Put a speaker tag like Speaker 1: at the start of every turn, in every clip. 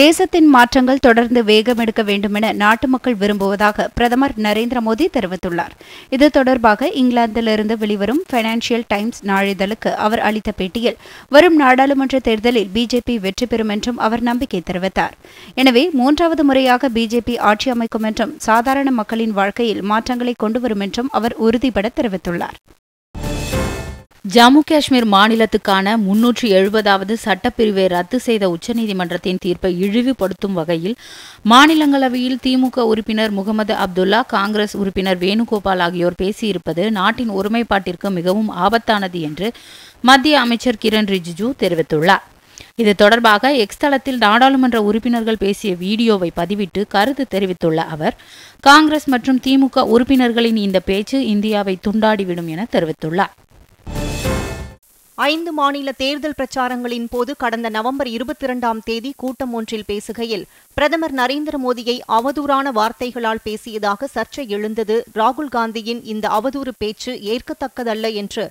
Speaker 1: தேசத்தின் மாற்றங்கள் தொடர்ந்து வேகமெடுக்க வேண்டுமென நாட்டு மக்கள் விரும்புவதாக பிரதமர் நரேந்திர மோடி தெரிவித்துள்ளார் இது தொடர்பாக இங்கிலாந்திலிருந்து வெளிவரும் பைனான்சியல் டைம்ஸ் நாளிதழுக்கு அவர் அளித்த பேட்டியில் வரும் நாடாளுமன்ற தேர்தலில் பிஜேபி வெற்றி பெறும் என்றும் அவர் நம்பிக்கை தெரிவித்தார் எனவே மூன்றாவது முறையாக பிஜேபி ஆட்சி அமைக்கும் என்றும் சாதாரண மக்களின் வாழ்க்கையில் மாற்றங்களை கொண்டுவரும் என்றும் அவர்
Speaker 2: உறுதிபட தெரிவித்துள்ளார் ஜம்மு காஷ்மீர் மாநிலத்துக்கான முன்னூற்றி எழுபதாவது சட்டப்பிரிவை ரத்து செய்த உச்சநீதிமன்றத்தின் தீர்ப்பை இழிவுபடுத்தும் வகையில் மாநிலங்களவையில் திமுக உறுப்பினர் முகமது அப்துல்லா காங்கிரஸ் உறுப்பினர் வேணுகோபால் ஆகியோர் பேசியிருப்பது நாட்டின் ஒருமைப்பாட்டிற்கு மிகவும் ஆபத்தானது என்று மத்திய அமைச்சர் கிரண் ரிஜிஜு தெரிவித்துள்ளார் இது தொடர்பாக எக்ஸ் தளத்தில் நாடாளுமன்ற உறுப்பினர்கள் பேசிய வீடியோவை பதிவிட்டு கருத்து தெரிவித்துள்ள அவர் காங்கிரஸ் மற்றும் திமுக உறுப்பினர்களின் இந்த பேச்சு இந்தியாவை துண்டாடிவிடும் என தெரிவித்துள்ளார்
Speaker 3: ஐந்து மாநில தேர்தல் பிரச்சாரங்களின் போது கடந்த நவம்பர் இருபத்தி இரண்டாம் தேதி கூட்டம் ஒன்றில் பேசுகையில் பிரதமர் நரேந்திர மோடியை அவதூறான வார்த்தைகளால் பேசியதாக சர்ச்சை எழுந்தது ராகுல் காந்தியின் இந்த அவதூறு பேச்சு ஏற்கத்தக்கதல்ல என்று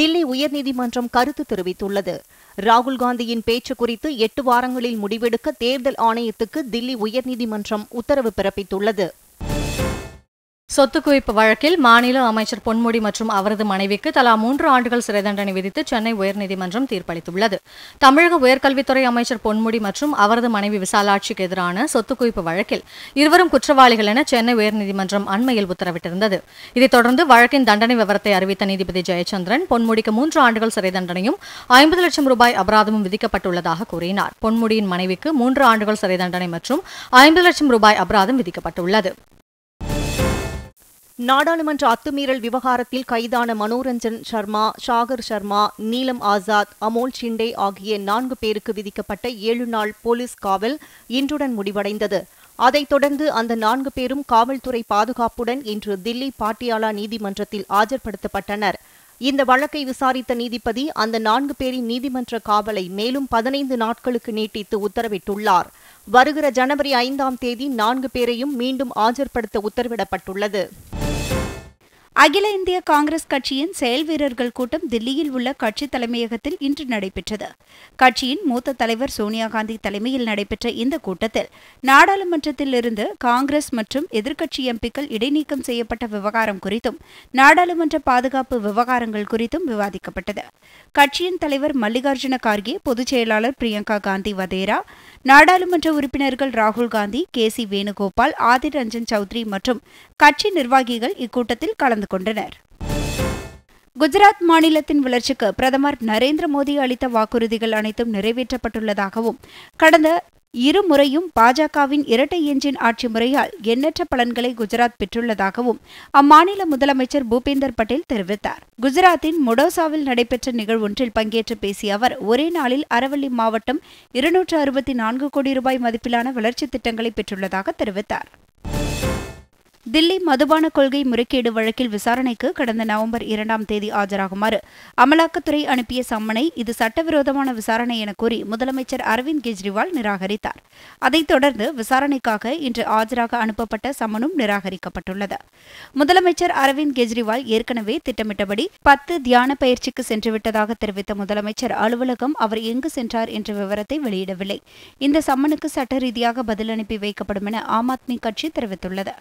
Speaker 3: தில்லி உயர்நீதிமன்றம் கருத்து தெரிவித்துள்ளது ராகுல் காந்தியின் பேச்சு குறித்து எட்டு வாரங்களில் முடிவெடுக்க தேர்தல் ஆணையத்துக்கு தில்லி உயர்நீதிமன்றம் உத்தரவு பிறப்பித்துள்ளது
Speaker 2: சொத்து குவிப்பு வழக்கில் மாநில அமைச்சர் பொன்முடி மற்றும் அவரது மனைவிக்கு தலா மூன்று ஆண்டுகள் சிறை தண்டனை விதித்து சென்னை உயர்நீதிமன்றம் தீர்ப்பளித்துள்ளது தமிழக உயர்கல்வித்துறை அமைச்சர் பொன்முடி மற்றும் அவரது மனைவி விசாலாட்சிக்கு எதிரான சொத்து குவிப்பு வழக்கில் இருவரும் குற்றவாளிகள் என சென்னை உயர்நீதிமன்றம் அண்மையில் உத்தரவிட்டிருந்தது இதைத் தொடர்ந்து வழக்கின் தண்டனை விவரத்தை அறிவித்த நீதிபதி ஜெயச்சந்திரன் பொன்முடிக்கு மூன்று ஆண்டுகள் சிறை தண்டனையும் ஐம்பது லட்சம் ரூபாய் அபராதமும் விதிக்கப்பட்டுள்ளதாக கூறினார் பொன்முடியின் மனைவிக்கு மூன்று ஆண்டுகள் சிறை தண்டனை மற்றும்
Speaker 3: ஐம்பது லட்சம் ரூபாய்
Speaker 2: அபராதம் விதிக்கப்பட்டுள்ளது
Speaker 3: நாடாளுமன்ற அத்துமீறல் விவகாரத்தில் கைதான மனோரஞ்சன் சர்மா ஷாகர் சர்மா நீலம் ஆசாத் அமோல் ஷிண்டே ஆகிய நான்கு பேருக்கு விதிக்கப்பட்ட ஏழு நாள் போலீஸ் காவல் இன்றுடன் முடிவடைந்தது அதைத் தொடர்ந்து அந்த நான்கு பேரும் காவல்துறை பாதுகாப்புடன் இன்று தில்லி பாட்டியாலா நீதிமன்றத்தில் ஆஜர்படுத்தப்பட்டனர் இந்த வழக்கை விசாரித்த நீதிபதி அந்த நான்கு பேரின் நீதிமன்ற காவலை மேலும் பதினைந்து நாட்களுக்கு நீட்டித்து உத்தரவிட்டுள்ளார் வருகிற ஜனவரி ஐந்தாம் தேதி நான்கு பேரையும் மீண்டும் ஆஜர்படுத்த உத்தரவிடப்பட்டுள்ளது
Speaker 1: அகில இந்திய காங்கிரஸ் கட்சியின் செயல் வீரர்கள் கூட்டம் தில்லியில் உள்ள கட்சி தலைமையகத்தில் இன்று நடைபெற்றது கட்சியின் மூத்த தலைவர் சோனியா காந்தி தலைமையில் நடைபெற்ற இந்த கூட்டத்தில் நாடாளுமன்றத்தில் இருந்து காங்கிரஸ் மற்றும் எதிர்க்கட்சி எம்பிக்கள் இடைநீக்கம் செய்யப்பட்ட விவகாரம் குறித்தும் நாடாளுமன்ற பாதுகாப்பு விவகாரங்கள் குறித்தும் விவாதிக்கப்பட்டது கட்சியின் தலைவர் மல்லிகார்ஜுன கார்கே பொதுச் செயலாளர் பிரியங்கா காந்தி வதேரா நாடாளுமன்ற உறுப்பினர்கள் ராகுல் காந்தி கே சி வேணுகோபால் ஆதிர் ரஞ்சன் சௌத்ரி மற்றும் கட்சி நிர்வாகிகள் இக்கூட்டத்தில் கலந்து கொண்டனர் குஜராத் மாநிலத்தின் வளர்ச்சிக்கு பிரதமர் நரேந்திர மோடி அளித்த வாக்குறுதிகள் அனைத்தும் நிறைவேற்றப்பட்டுள்ளதாகவும் கடந்த இருமுறையும் பாஜகவின் இரட்டை என்ஜின் ஆட்சி முறையால் எண்ணற்ற பலன்களை குஜராத் பெற்றுள்ளதாகவும் அம்மாநில முதலமைச்சர் பூபேந்தர் பட்டேல் தெரிவித்தார் குஜராத்தின் மொடோசாவில் நடைபெற்ற நிகழ்வொன்றில் பங்கேற்று பேசிய அவர் ஒரே நாளில் அரவள்ளி மாவட்டம் இருநூற்று அறுபத்தி நான்கு கோடி ரூபாய் மதிப்பிலான வளர்ச்சித் திட்டங்களை பெற்றுள்ளதாக தெரிவித்தார் தில்லி மதுபான கொள்கை முறைகேடு வழக்கில் விசாரணைக்கு கடந்த நவம்பர் இரண்டாம் தேதி ஆஜராகுமாறு அமலாக்கத்துறை அனுப்பிய சம்மனை இது சட்டவிரோதமான விசாரணை என கூறி முதலமைச்சர் அரவிந்த் கெஜ்ரிவால் நிராகரித்தார் அதைத் தொடர்ந்து விசாரணைக்காக இன்று ஆஜராக அனுப்பப்பட்ட சம்மனும் நிராகரிக்கப்பட்டுள்ளது முதலமைச்சர் அரவிந்த் கெஜ்ரிவால் ஏற்கனவே திட்டமிட்டபடி பத்து தியான பயிற்சிக்கு சென்றுவிட்டதாக தெரிவித்த முதலமைச்சர் அலுவலகம் அவர் எங்கு சென்றார் என்ற விவரத்தை வெளியிடவில்லை இந்த சம்மனுக்கு சட்ட ரீதியாக பதில் அனுப்பி வைக்கப்படும் என ஆம் ஆத்மி கட்சி தெரிவித்துள்ளது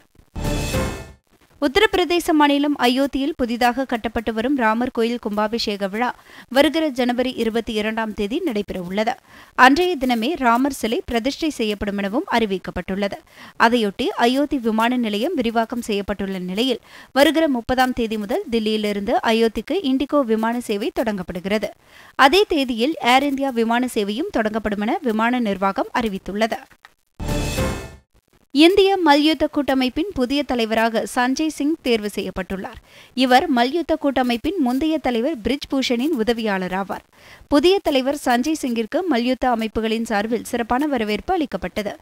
Speaker 1: உத்தரப்பிரதேச மாநிலம் அயோத்தியில் புதிதாக கட்டப்பட்டு வரும் ராமர் கோயில் கும்பாபிஷேக விழா வருகிற ஜனவரி இருபத்தி இரண்டாம் தேதி நடைபெறவுள்ளது அன்றைய தினமே ராமர் சிலை பிரதிஷ்டை செய்யப்படும் எனவும் அறிவிக்கப்பட்டுள்ளது அதையொட்டி அயோத்தி விமான நிலையம் விரிவாக்கம் செய்யப்பட்டுள்ள நிலையில் வருகிற முப்பதாம் தேதி முதல் தில்லியிலிருந்து அயோத்திக்கு இண்டிகோ விமான சேவை தொடங்கப்படுகிறது அதே தேதியில் ஏர் இந்தியா விமான சேவையும் தொடங்கப்படும் என விமான நிர்வாகம் அறிவித்துள்ளது இந்திய மல்யுத்த கூட்டமைப்பின் புதிய தலைவராக சஞ்சய் சிங் தேர்வு செய்யப்பட்டுள்ளார் இவர் மல்யுத்த கூட்டமைப்பின் முந்தைய தலைவர் பிரிஜ் பூஷனின் உதவியாளர் ஆவார் புதிய தலைவர் சஞ்சய் சிங்கிற்கு மல்யுத்த அமைப்புகளின் சார்பில் சிறப்பான வரவேற்பு அளிக்கப்பட்டது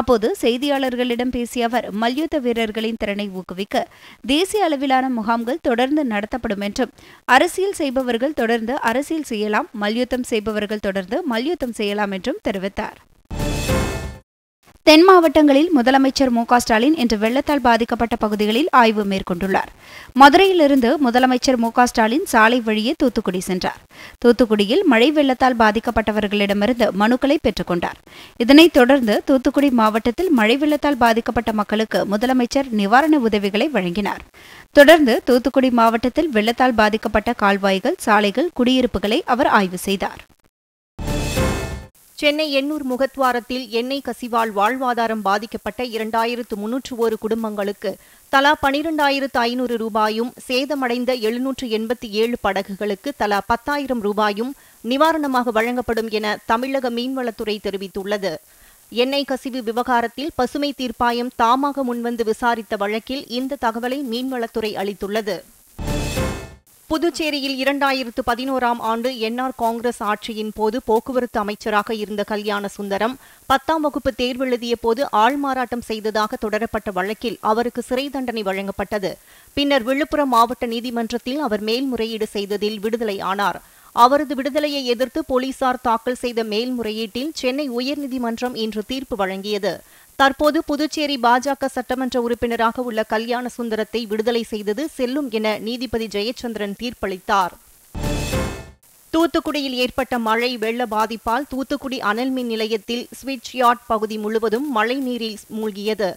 Speaker 1: அப்போது செய்தியாளர்களிடம் பேசிய அவர் மல்யுத்த வீரர்களின் திறனை ஊக்குவிக்க தேசிய அளவிலான முகாம்கள் தொடர்ந்து நடத்தப்படும் என்றும் அரசியல் செய்பவர்கள் தொடர்ந்து அரசியல் செய்யலாம் மல்யுத்தம் செய்பவர்கள் தொடர்ந்து மல்யுத்தம் செய்யலாம் என்றும் தெரிவித்தார் தென் மாவட்டங்களில் முதலமைச்சர் மு ஸ்டாலின் இன்று வெள்ளத்தால் பாதிக்கப்பட்ட பகுதிகளில் ஆய்வு மேற்கொண்டுள்ளார் மதுரையிலிருந்து முதலமைச்சர் மு ஸ்டாலின் சாலை வழியே தூத்துக்குடி சென்றார் தூத்துக்குடியில் மழை வெள்ளத்தால் பாதிக்கப்பட்டவர்களிடமிருந்து மனுக்களை பெற்றுக்கொண்டார் இதனைத் தொடர்ந்து தூத்துக்குடி மாவட்டத்தில் மழை வெள்ளத்தால் பாதிக்கப்பட்ட மக்களுக்கு முதலமைச்சர் நிவாரண உதவிகளை வழங்கினார் தொடர்ந்து தூத்துக்குடி மாவட்டத்தில் வெள்ளத்தால் பாதிக்கப்பட்ட கால்வாய்கள் சாலைகள் குடியிருப்புகளை அவர் ஆய்வு செய்தார்
Speaker 3: சென்னை எண்ணூர் முகத்வாரத்தில் எண்ணெய் கசிவால் வாழ்வாதாரம் பாதிக்கப்பட்ட இரண்டாயிரத்து முன்னூற்று ஒரு குடும்பங்களுக்கு தலா பனிரெண்டாயிரத்து ஐநூறு ரூபாயும் சேதமடைந்த எழுநூற்று எண்பத்தி ஏழு படகுகளுக்கு தலா பத்தாயிரம் ரூபாயும் நிவாரணமாக வழங்கப்படும் என தமிழக மீன்வளத்துறை தெரிவித்துள்ளது எண்ணெய் கசிவு விவகாரத்தில் பசுமை தீர்ப்பாயம் தாமாக முன்வந்து விசாரித்த வழக்கில் இந்த தகவலை மீன்வளத்துறை அளித்துள்ளது புதுச்சேரியில் இரண்டாயிரத்து பதினோராம் ஆண்டு என்ஆர் காங்கிரஸ் ஆட்சியின் போது போக்குவரத்து அமைச்சராக இருந்த கல்யாண சுந்தரம் பத்தாம் வகுப்பு தேர்வெழுதிய போது ஆள்மாறாட்டம் செய்ததாக தொடரப்பட்ட வழக்கில் அவருக்கு சிறை தண்டனை வழங்கப்பட்டது பின்னர் விழுப்புரம் மாவட்ட நீதிமன்றத்தில் அவர் மேல்முறையீடு செய்ததில் விடுதலை ஆனார் அவரது விடுதலையை எதிர்த்து போலீசார் தாக்கல் செய்த மேல்முறையீட்டில் சென்னை உயர்நீதிமன்றம் இன்று தீர்ப்பு வழங்கியது தற்போது புதுச்சேரி பாஜக சட்டமன்ற உறுப்பினராக உள்ள கல்யாண சுந்தரத்தை விடுதலை செய்தது செல்லும் என நீதிபதி ஜெயச்சந்திரன் தீர்ப்பளித்தார் தூத்துக்குடியில் ஏற்பட்ட மழை வெள்ள பாதிப்பால் தூத்துக்குடி அனல் மின் நிலையத்தில் ஸ்விட்ச் யார்ட் பகுதி முழுவதும் மழை நீரில் மூழ்கியது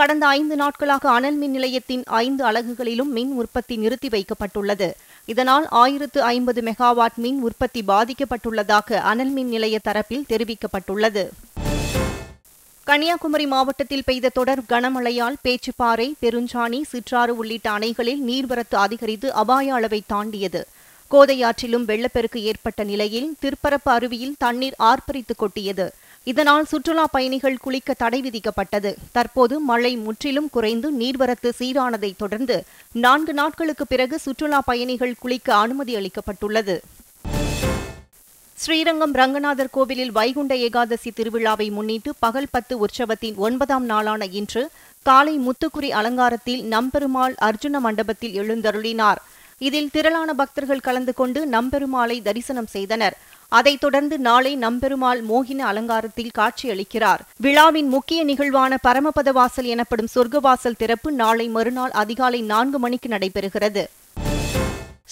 Speaker 3: கடந்த ஐந்து நாட்களாக அனல் மின் நிலையத்தின் ஐந்து அலகுகளிலும் மின் உற்பத்தி நிறுத்தி வைக்கப்பட்டுள்ளது இதனால் ஆயிரத்து ஐம்பது மெகாவாட் மின் உற்பத்தி பாதிக்கப்பட்டுள்ளதாக அனல் மின் நிலைய தரப்பில் தெரிவிக்கப்பட்டுள்ளது கன்னியாகுமரி மாவட்டத்தில் பெய்த தொடர் கனமழையால் பேச்சுப்பாறை பெருஞ்சாணி சிற்றாறு உள்ளிட்ட அணைகளில் நீர்வரத்து அதிகரித்து அபாய அளவை தாண்டியது கோதையாற்றிலும் வெள்ளப்பெருக்கு ஏற்பட்ட நிலையில் திருப்பரப்பு அருவியில் தண்ணீர் ஆர்ப்பரித்து கொட்டியது இதனால் சுற்றுலா பயணிகள் குளிக்க தடை விதிக்கப்பட்டது தற்போது மழை முற்றிலும் குறைந்து நீர்வரத்து சீரானதை தொடர்ந்து நான்கு நாட்களுக்கு பிறகு சுற்றுலா பயணிகள் குளிக்க அனுமதி அளிக்கப்பட்டுள்ளது ஸ்ரீரங்கம் ரங்கநாதர் கோவிலில் வைகுண்ட ஏகாதசி திருவிழாவை முன்னிட்டு பகல் பத்து உற்சவத்தின் ஒன்பதாம் நாளான இன்று காலை முத்துக்குறி அலங்காரத்தில் நம்பெருமாள் அர்ஜுன மண்டபத்தில் எழுந்தருளினார் இதில் திரளான பக்தர்கள் கலந்து கொண்டு நம்பெருமாளை தரிசனம் செய்தனர் அதைத் தொடர்ந்து நாளை நம்பெருமாள் மோகின அலங்காரத்தில் காட்சியளிக்கிறார் விழாவின் முக்கிய நிகழ்வான பரமபத வாசல் எனப்படும் சொர்க்கவாசல் திறப்பு நாளை மறுநாள் அதிகாலை நான்கு மணிக்கு நடைபெறுகிறது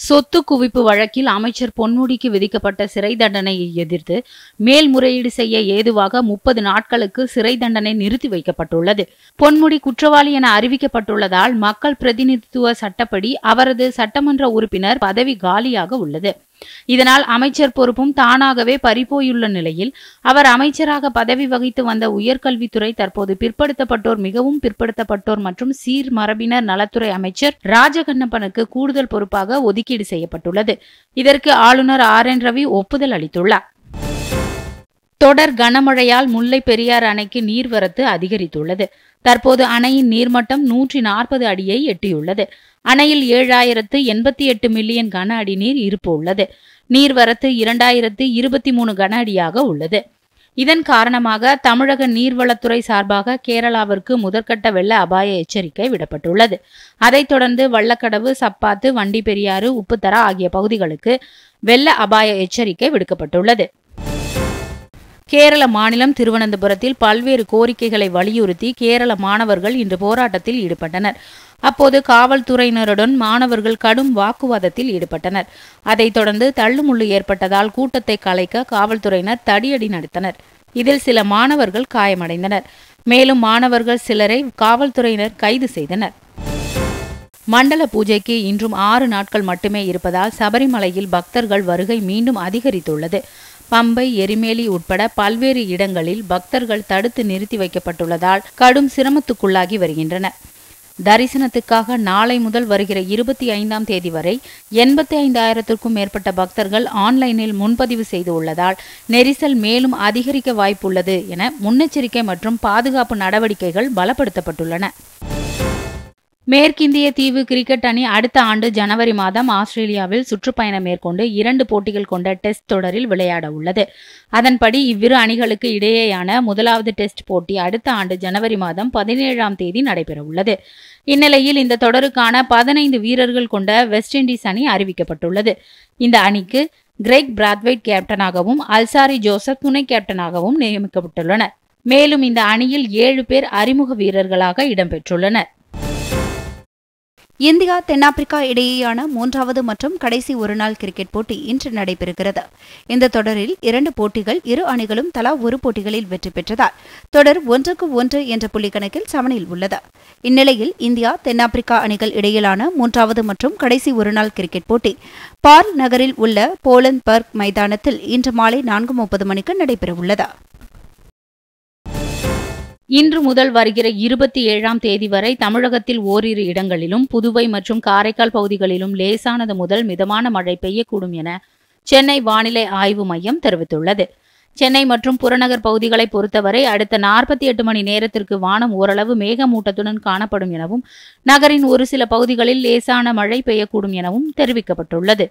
Speaker 2: சொத்து குவிப்பு வழக்கில் அமைச்சர் பொன்முடிக்கு விதிக்கப்பட்ட சிறை தண்டனையை எதிர்த்து மேல்முறையீடு செய்ய ஏதுவாக முப்பது நாட்களுக்கு சிறை தண்டனை நிறுத்தி வைக்கப்பட்டுள்ளது பொன்முடி குற்றவாளி என அறிவிக்கப்பட்டுள்ளதால் மக்கள் பிரதிநிதித்துவ சட்டப்படி அவரது சட்டமன்ற உறுப்பினர் பதவி காலியாக உள்ளது இதனால் அமைச்சர் பொறுப்பும் தானாகவே பறிபோயுள்ள நிலையில் அவர் அமைச்சராக பதவி வகித்து வந்த உயர்கல்வித்துறை தற்போது பிற்படுத்தப்பட்டோர் மிகவும் பிற்படுத்தப்பட்டோர் மற்றும் சீர் மரபினர் நலத்துறை அமைச்சர் ராஜகண்ணப்பனுக்கு கூடுதல் பொறுப்பாக ஒதுக்கீடு செய்யப்பட்டுள்ளது இதற்கு ஆளுநர் ஆர் என் ரவி ஒப்புதல் அளித்துள்ளார் தொடர் கனமழையால் முல்லை பெரியார் அணைக்கு நீர்வரத்து அதிகரித்துள்ளது தற்போது அணையின் நீர்மட்டம் நூற்றி நாற்பது அடியை எட்டியுள்ளது அணையில் ஏழாயிரத்து எண்பத்தி எட்டு மில்லியன் கன அடி நீர் இருப்பு உள்ளது நீர்வரத்து இரண்டாயிரத்து இருபத்தி மூணு கன அடியாக உள்ளது இதன் காரணமாக தமிழக நீர்வளத்துறை சார்பாக கேரளாவிற்கு முதற்கட்ட வெள்ள அபாய எச்சரிக்கை விடப்பட்டுள்ளது அதைத் தொடர்ந்து வள்ளக்கடவு சப்பாத்து வண்டி பெரியாறு உப்புத்தரா ஆகிய பகுதிகளுக்கு வெள்ள அபாய எச்சரிக்கை விடுக்கப்பட்டுள்ளது கேரள மாநிலம் திருவனந்தபுரத்தில் பல்வேறு கோரிக்கைகளை வலியுறுத்தி கேரள மாணவர்கள் இன்று போராட்டத்தில் ஈடுபட்டனர் அப்போது காவல்துறையினருடன் மாணவர்கள் கடும் வாக்குவாதத்தில் ஈடுபட்டனர் அதைத் தொடர்ந்து தள்ளுமுள்ளு ஏற்பட்டதால் கூட்டத்தை கலைக்க காவல்துறையினர் தடியடி நடத்தனர் இதில் சில மாணவர்கள் காயமடைந்தனர் மேலும் மாணவர்கள் சிலரை காவல்துறையினர் கைது செய்தனர் மண்டல பூஜைக்கு இன்றும் ஆறு நாட்கள் மட்டுமே இருப்பதால் சபரிமலையில் பக்தர்கள் வருகை மீண்டும் அதிகரித்துள்ளது பம்பை எரிமேலி உட்பட பல்வேறு இடங்களில் பக்தர்கள் தடுத்து நிறுத்தி வைக்கப்பட்டுள்ளதால் கடும் சிரமத்துக்குள்ளாகி வருகின்றனர் தரிசனத்துக்காக நாளை முதல் வருகிற இருபத்தி ஐந்தாம் தேதி வரை எண்பத்தி ஐந்தாயிரத்திற்கும் மேற்பட்ட பக்தர்கள் ஆன்லைனில் முன்பதிவு செய்து உள்ளதால் நெரிசல் மேலும் அதிகரிக்க வாய்ப்புள்ளது என முன்னெச்சரிக்கை மற்றும் பாதுகாப்பு நடவடிக்கைகள் பலப்படுத்தப்பட்டுள்ளன மேற்கிந்திய தீவு கிரிக்கெட் அணி அடுத்த ஆண்டு ஜனவரி மாதம் ஆஸ்திரேலியாவில் சுற்றுப்பயணம் மேற்கொண்டு இரண்டு போட்டிகள் கொண்ட டெஸ்ட் தொடரில் விளையாட உள்ளது அதன்படி இவ்விரு அணிகளுக்கு இடையேயான முதலாவது டெஸ்ட் போட்டி அடுத்த ஆண்டு ஜனவரி மாதம் பதினேழாம் தேதி நடைபெற உள்ளது இந்நிலையில் இந்த தொடருக்கான பதினைந்து வீரர்கள் கொண்ட வெஸ்ட் இண்டீஸ் அணி அறிவிக்கப்பட்டுள்ளது இந்த அணிக்கு கிரேக் பிராத்வைட் கேப்டனாகவும் அல்சாரி ஜோசப் துணை கேப்டனாகவும் நியமிக்கப்பட்டுள்ளனர் மேலும் இந்த அணியில் ஏழு பேர் அறிமுக வீரர்களாக இடம்பெற்றுள்ளனர் இந்தியா தென்னாப்பிரிக்கா இடையேயான
Speaker 1: மூன்றாவது மற்றும் கடைசி ஒருநாள் கிரிக்கெட் போட்டி இன்று நடைபெறுகிறது இந்த தொடரில் இரண்டு போட்டிகள் இரு அணிகளும் தலா ஒரு போட்டிகளில் வெற்றி பெற்றதால் தொடர் ஒன்றுக்கு ஒன்று என்ற புள்ளிக்கணக்கில் சமனில் உள்ளது இந்நிலையில் இந்தியா தென்னாப்பிரிக்கா அணிகள் இடையிலான மூன்றாவது மற்றும் கடைசி ஒருநாள் கிரிக்கெட் போட்டி பார் நகரில் உள்ள போலன் பர்க் மைதானத்தில் இன்று மாலை நான்கு முப்பது மணிக்கு நடைபெறவுள்ளது
Speaker 2: இன்று முதல் வருகிற இருபத்தி ஏழாம் தேதி வரை தமிழகத்தில் ஓரிரு இடங்களிலும் புதுவை மற்றும் காரைக்கால் பகுதிகளிலும் லேசானது முதல் மிதமான மழை பெய்யக்கூடும் என சென்னை வானிலை ஆய்வு மையம் தெரிவித்துள்ளது சென்னை மற்றும் புறநகர் பகுதிகளை பொறுத்தவரை அடுத்த நாற்பத்தி எட்டு மணி நேரத்திற்கு வானம் ஓரளவு மேகமூட்டத்துடன் காணப்படும் எனவும் நகரின் ஒரு சில பகுதிகளில் லேசான மழை பெய்யக்கூடும் எனவும் தெரிவிக்கப்பட்டுள்ளது